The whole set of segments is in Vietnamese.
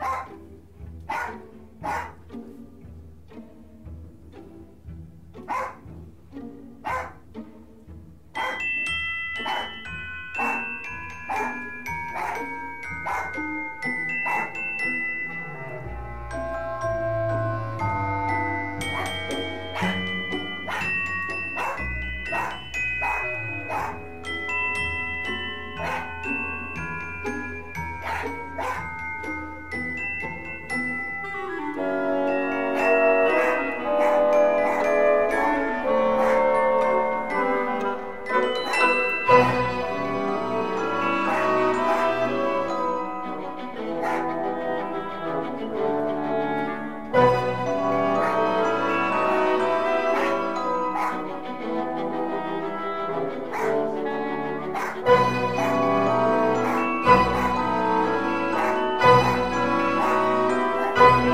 Thank thank you.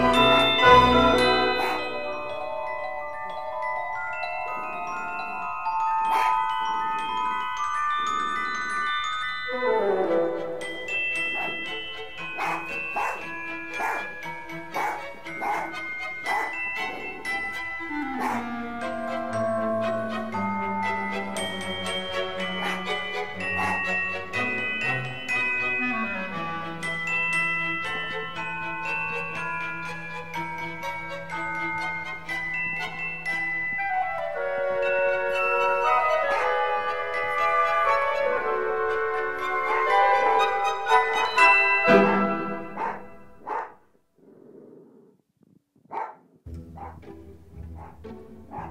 Ah.